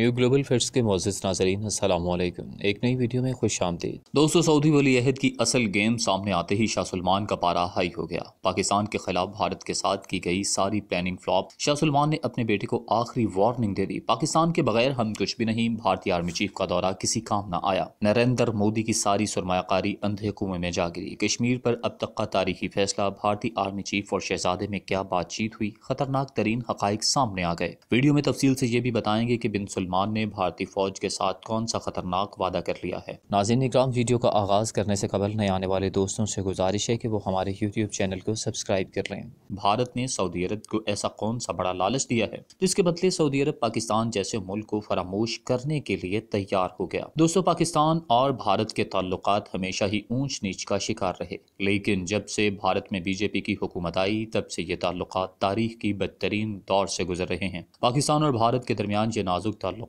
New global fits के मोजिस नाजरीन असलम एक नई वीडियो में खुश आमदीद। दोस्तों, सऊदी वली अहद की असल गेम सामने आते ही शाह सलमान का पारा हाई हो गया। पाकिस्तान के खिलाफ भारत के साथ की गई सारी प्लानिंग फ्लॉप शाह सलमान ने अपने बेटे को आखिरी वार्निंग दे दी। पाकिस्तान के बगैर हम कुछ भी नहीं, भारतीय आर्मी चीफ का दौरा किसी काम न आया। नरेंद्र मोदी की सारी सरमाकारी अंधे कुएँ में जा गिरी। कश्मीर पर अब तक का तारीखी फैसला, भारतीय आर्मी चीफ और शहजादे में क्या बातचीत हुई? खतरनाक तरीन हकाइक सामने आ गए। वीडियो में तफसील से ये भी बताएँगे की बिन सलमान ने भारतीय फौज के साथ कौन सा खतरनाक वादा कर लिया है? नाजिन इक्राम वीडियो का आगाज़ करने से कबल नए आने वाले दोस्तों से गुजारिश है कि वो हमारे यूट्यूब चैनल को सब्सक्राइब कर लें। भारत ने सऊदी अरब को ऐसा कौन सा बड़ा लालच दिया है? जिसके बदले सऊदी अरब पाकिस्तान जैसे मुल्क को फरामोश करने के लिए तैयार हो गया। दोस्तों, पाकिस्तान और भारत के ताल्लुक हमेशा ही ऊंच नीच का शिकार रहे। लेकिन जब से भारत में बीजेपी की हुकूमत आई, तब से ये ताल्लुक तारीख की बदतरीन दौर से गुजर रहे हैं। पाकिस्तान और भारत के दरमियान ये नाजुक ताल्लुक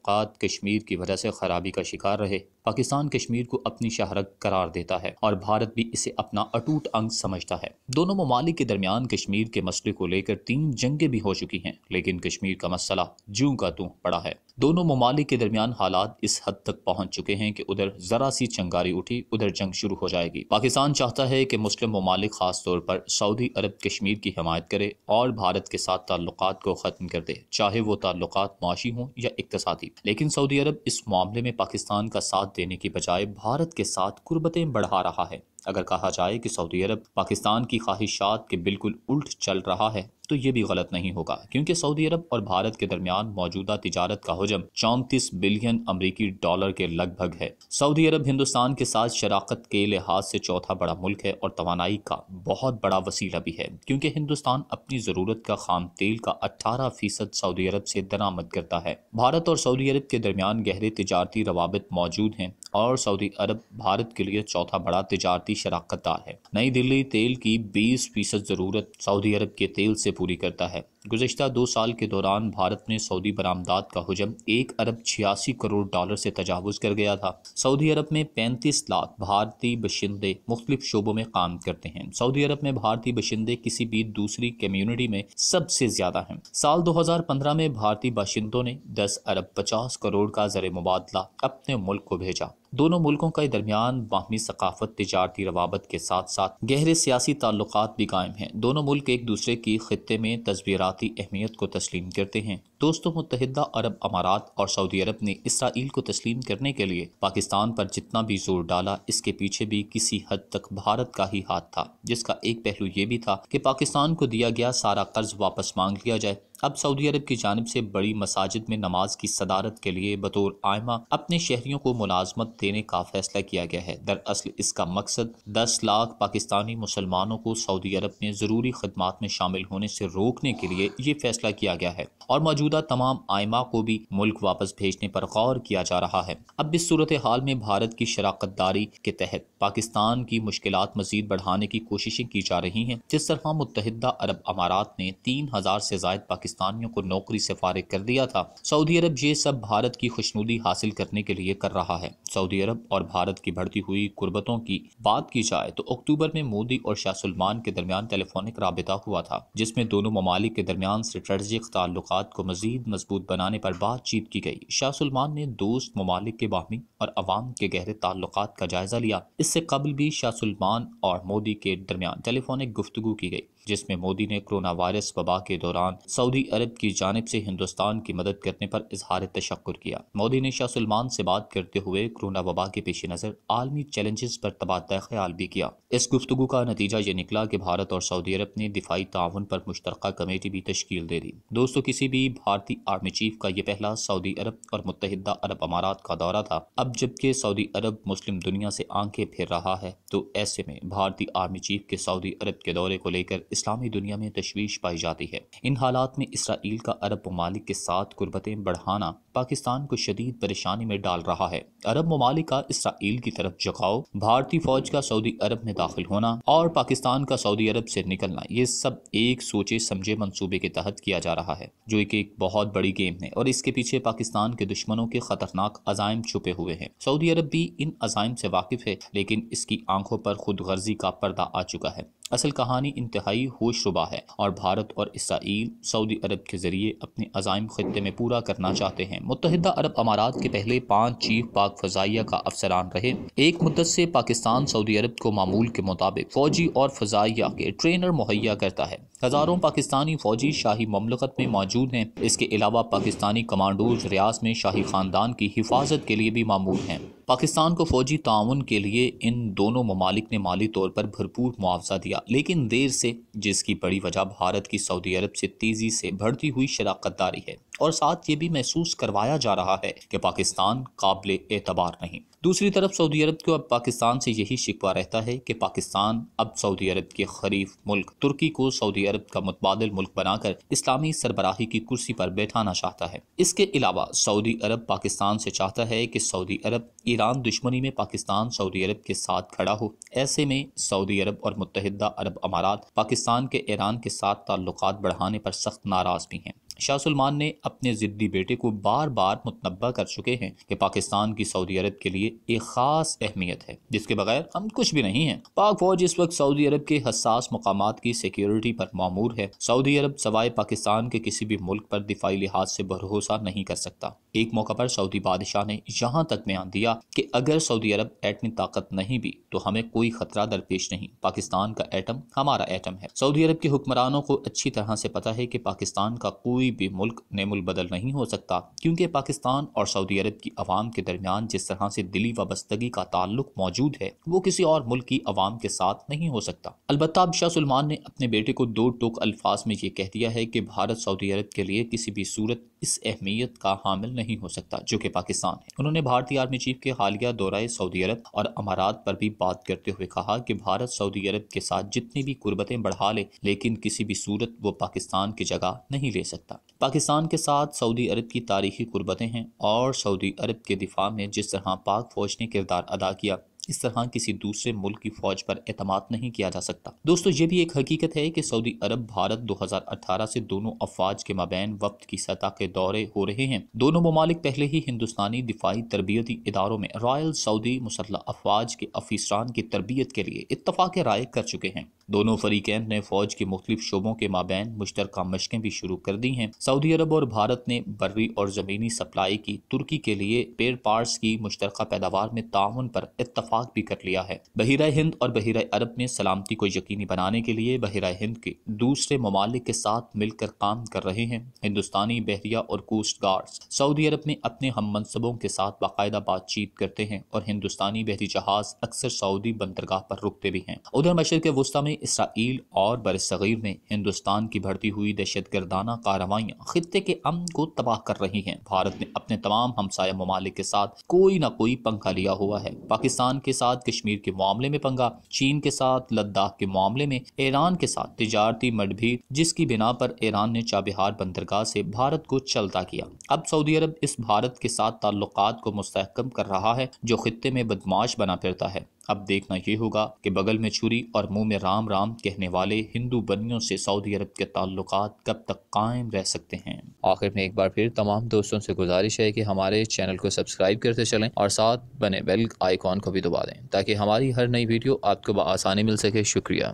कश्मीर की वजह से खराबी का शिकार रहे। पाकिस्तान कश्मीर को अपनी शहरत करार देता है और भारत भी इसे अपना अटूट अंग समझता है। दोनों ममालिक के दरमियान कश्मीर के मसले को लेकर तीन जंगे भी हो चुकी हैं, लेकिन कश्मीर का मसला जू का तू पड़ा है। दोनों ममालिक के दरमियान हालात इस हद तक पहुँच चुके हैं कि उधर जरा सी चंगारी उठी, उधर जंग शुरू हो जाएगी। पाकिस्तान चाहता है कि मुस्लिम ममालिक खास तौर पर सऊदी अरब कश्मीर की हमायत करे और भारत के साथ ताल्लुक को ख़त्म कर दे, चाहे वो ताल्लुक माशी हों या इकतसादी। लेकिन सऊदी अरब इस मामले में पाकिस्तान का साथ देने की बजाय भारत के साथ कुर्बतें बढ़ा रहा है। अगर कहा जाए कि सऊदी अरब पाकिस्तान की ख्वाहिशात के बिल्कुल उल्ट चल रहा है तो ये भी गलत नहीं होगा, क्योंकि सऊदी अरब और भारत के दरमियान मौजूदा तिजारत का हजम चौंतीस बिलियन अमरीकी डॉलर के लगभग है। सऊदी अरब हिंदुस्तान के साथ शराकत के लिहाज से चौथा बड़ा मुल्क है और तोानाई का बहुत बड़ा वसीला भी है, क्योंकि हिंदुस्तान अपनी ज़रूरत का खाम तेल का अट्ठारह फ़ीसद सऊदी अरब से दरामद करता है। भारत और सऊदी अरब के दरमियान गहरे तजारती रवाबित मौजूद हैं और सऊदी अरब भारत के लिए चौथा बड़ा तजारती शराकतदार है। नई दिल्ली तेल की बीस फ़ीसद ज़रूरत सऊदी अरब के तेल से पूरी करता है। गुजशत दो साल के दौरान भारत में सऊदी बरामदात का हजम एक अरब छियासी करोड़ डॉलर से तजावज़ कर गया था। सऊदी अरब में पैंतीस लाख भारतीय बशिंदे मुख्तलिफ़ शोबों में काम करते हैं। सऊदी अरब में भारतीय बशिंदे किसी भी दूसरी कम्युनिटी में सबसे ज़्यादा हैं। साल 2015 में भारतीय बाशिंदों ने 10 अरब 50 करोड़ का जर मुबादला अपने मुल्क को भेजा। दोनों मुल्कों के दरमियान बाहमी सकाफत, तजारती रवाबत के साथ साथ गहरे सियासी ताल्लुक भी कायम हैं। दोनों मुल्क एक दूसरे की खत्े में तस्वीराती अहमियत को तस्लीम करते हैं। दोस्तों मुतहदा अरब अमारात और सऊदी अरब ने इसराइल को तस्लीम करने के लिए पाकिस्तान पर जितना भी ज़ोर डाला, इसके पीछे भी किसी हद तक भारत का ही हाथ था, जिसका एक पहलू ये भी था कि पाकिस्तान को दिया गया सारा कर्ज वापस मांग लिया जाए। अब सऊदी अरब की जानब से बड़ी मसाजिद में नमाज़ की सदारत के लिए बतौर आयमा अपने शहरियों को मुलाजमत देने का फैसला किया गया है। दरअसल इसका मकसद दस लाख पाकिस्तानी मुसलमानों को सऊदी अरब में ज़रूरी खदमात में शामिल होने से रोकने के लिए ये फैसला किया गया है। और मौजूदा तमाम आयमा को भी मुल्क वापस भेजने पर गौर किया जा रहा है। अब इस सूरत हाल में भारत की शराकतदारी के तहत पाकिस्तान की मुश्किल मजीद बढ़ाने की कोशिशें की जा रही हैं, जिस तरह मुतहदा अरब अमारात ने तीन हज़ार से जायद पाकिस्तानियों को नौकरी से फारिग कर दिया था। सऊदी अरब ये सब भारत की खुशनुदी हासिल करने के लिए कर रहा है। सऊदी अरब और भारत की बढ़ती हुई कुर्बतों की बात की जाए तो अक्टूबर में मोदी और शाह सलमान के दरमियान टेलीफोनिक रबता हुआ था, जिसमें दोनों ममालिक के दरमियान स्ट्रेटजिक ताल्लुक को मजीद मज़बूत बनाने पर बातचीत की गई। शाह सलमान ने दोस्त ममालिक के बाहमी और अवाम के गहरे ताल्लुक का जायजा लिया। इससे कबल भी शाह सलमान और मोदी के दरमियान टेलीफोनिक गुफ्तु की गई। जिसमें मोदी ने कोरोना वायरस वबा के दौरान सऊदी अरब की जानब से हिंदुस्तान की मदद करने पर इजहार तशक्र किया। मोदी ने शाह सलमान से बात करते हुए कोरोना वबा के पेश नज़र आलमी चैलेंजेस पर तबादला ख्याल भी किया। इस गुफ्तु का नतीजा ये निकला कि भारत और सऊदी अरब ने दिफाई ताउन पर मुश्तर कमेटी भी तश्कील दे दी। दोस्तों, किसी भी भारतीय आर्मी चीफ का यह पहला सऊदी अरब और मुतहदा अरब अमारात का दौरा था। अब जबकि सऊदी अरब मुस्लिम दुनिया से आँखें फिर रहा है तो ऐसे में भारतीय आर्मी चीफ के सऊदी अरब के दौरे को लेकर इस्लामी दुनिया में तशवीश पाई जाती है। इन हालात में इसराइल का अरब ममालिक के साथ गुर्बतें बढ़ाना पाकिस्तान को शदीद परेशानी में डाल रहा है। अरब ममालिक का इसराइल की तरफ़ झुकाव, भारतीय फौज का सऊदी अरब में दाखिल होना और पाकिस्तान का सऊदी अरब से निकलना, ये सब एक सोचे समझे मनसूबे के तहत किया जा रहा है, जो एक एक बहुत बड़ी गेम है और इसके पीछे पाकिस्तान के दुश्मनों के खतरनाक अजायम छुपे हुए हैं। सऊदी अरब भी इन अजायम से वाकिफ है, लेकिन इसकी आँखों पर खुद गर्जी का पर्दा आ चुका है। असल कहानी इंतहाई होशरुबा है और भारत और इसराइल सऊदी अरब के ज़रिए अपने अजायम खत्े में पूरा करना चाहते हैं। मुतहदा अरब अमारात के पहले पाँच चीफ पाक फजाइया का अफसरान रहे। एक मुद्दत से पाकिस्तान सऊदी अरब को मामूल के मुताबिक फौजी और फजाइया के ट्रेनर मुहैया करता है। हज़ारों पाकिस्तानी फौजी शाही ममलकत में मौजूद हैं। इसके अलावा पाकिस्तानी कमांडोज रियाज में शाही ख़ानदान की हिफाजत के लिए भी मामूल हैं। पाकिस्तान को फौजी ताउन के लिए इन दोनों ममालिक ने माली तौर पर भरपूर मुआवजा दिया, लेकिन देर से जिसकी बड़ी वजह भारत की सऊदी अरब से तेज़ी से बढ़ती हुई शराकत दारी है। और साथ ये भी महसूस करवाया जा रहा है कि पाकिस्तान काबिल एतबार नहीं। दूसरी तरफ़ सऊदी अरब को अब पाकिस्तान से यही शिकवा रहता है कि पाकिस्तान अब सऊदी अरब के खरीफ मुल्क, तुर्की को सऊदी अरब का मुतबादल मुल्क बनाकर इस्लामी सरबराही की कुर्सी पर बैठाना चाहता है। इसके अलावा सऊदी अरब पाकिस्तान से चाहता है कि सऊदी अरब ईरान दुश्मनी में पाकिस्तान सऊदी अरब के साथ खड़ा हो। ऐसे में सऊदी अरब और मुतहदा अरब अमारात पाकिस्तान के ईरान के साथ ताल्लुक बढ़ाने पर सख्त नाराज़ भी हैं। शाह सलमान ने अपने ज़िद्दी बेटे को बार बार मुतनबा कर चुके हैं कि पाकिस्तान की सऊदी अरब के लिए एक ख़ास अहमियत है, जिसके बगैर हम कुछ भी नहीं हैं। पाक फौज इस वक्त सऊदी अरब के हसास मकाम की सिक्योरिटी पर मामूर है। सऊदी अरब सवाए पाकिस्तान के किसी भी मुल्क पर दिफाई लिहाज से भरोसा नहीं कर सकता। एक मौका पर सऊदी बादशाह ने यहाँ तक बयान दिया कि अगर सऊदी अरब एटमी ताकत नहीं भी तो हमें कोई खतरा दरपेश नहीं। पाकिस्तान का एटम हमारा एटम है। सऊदी अरब के हुक्मरानों को अच्छी तरह से पता है कि पाकिस्तान का कोई भी मुल्क नेमुल बदल नहीं हो सकता, क्योंकि पाकिस्तान और सऊदी अरब की आवाम के दरमियान जिस तरह से दिली वाबस्तगी का ताल्लुक मौजूद है, वो किसी और मुल्क की आवाम के साथ नहीं हो सकता। अलबत् अब शाह सलमान ने अपने बेटे को दो टोक अल्फाज में ये कह दिया है कि भारत सऊदी अरब के लिए किसी भी सूरत इस अहमियत का हामिल नहीं हो सकता, जो कि पाकिस्तान है। उन्होंने भारतीय आर्मी चीफ के हालिया दौरा सऊदी अरब और अमारात पर भी बात करते हुए कहा कि भारत सऊदी अरब के साथ जितनी भी कुर्बतें बढ़ा ले, लेकिन किसी भी सूरत वो पाकिस्तान की जगह नहीं ले सकता। पाकिस्तान के साथ सऊदी अरब की तारीखी कुर्बतें हैं और सऊदी अरब के दिफा में जिस तरह पाक फौज ने किरदार अदा किया इस तरह किसी दूसरे मुल्क की फौज पर एतमाद नहीं किया जा सकता। दोस्तों, ये भी एक हकीकत है कि सऊदी अरब, भारत 2018 से दोनों अफवाज के मबैन वक्त की सतह के दौरे हो रहे हैं। दोनों ममालिक पहले ही हिंदुस्तानी दिफाई तरबियती इदारों में रॉयल सऊदी मुसल्ह अफवाज के अफीसरान की तरबियत के लिए इतफाक़ राय कर चुके हैं। दोनों फरीकैन ने फौज के मुख्तलिफ़ शोबों के माबैन मुश्तर मशकें भी शुरू कर दी हैं। सऊदी अरब और भारत ने बर्री और ज़मीनी सप्लाई की तुर्की के लिए पेड़ पार्स की मुश्तर पैदावार में ताउन पर इतफाक भी कर लिया है। बहिरा हिंद और बहिरा अरब में सलामती को यकीनी बनाने के लिए बहिरा हिंद के दूसरे ममालिक के साथ मिलकर काम कर रहे हैं। हिंदुस्तानी बहरिया और कोस्ट गार्ड्स सऊदी अरब में अपने हम मनसबों के साथ बाकायदा बातचीत करते हैं और हिंदुस्तानी बहरी जहाज़ अक्सर सऊदी बंदरगाह पर रुकते भी हैं। उधर मशरक वस्ती में इसराइल और बरसग़ीर में हिंदुस्तान की बढ़ती हुई दहशत गर्दाना कार्रवाइयाँ खत्े के अमन को तबाह कर रही हैं। भारत ने अपने तमाम हमसाया ममालिक के साथ कोई ना कोई पंखा लिया हुआ है। पाकिस्तान के साथ कश्मीर के मामले में पंगा, चीन के साथ, लद्दाख के मामले में, ईरान के साथ तजारती मठभीड़ जिसकी बिना पर ईरान ने चाबिहार बंदरगाह से भारत को चलता किया। अब सऊदी अरब इस भारत के साथ ताल्लुकात को मुस्तकम कर रहा है, जो खत्े में बदमाश बना फिरता है। अब देखना यह होगा कि बगल में छुरी और मुँह में राम राम कहने वाले हिंदू बनियों से सऊदी अरब के ताल्लुक कब तक कायम रह सकते हैं। आखिर में एक बार फिर तमाम दोस्तों से गुजारिश है कि हमारे चैनल को सब्सक्राइब करते चलें और साथ बने बेल आइकॉन को भी दबा दें ताकि हमारी हर नई वीडियो आपको आसानी मिल सके। शुक्रिया।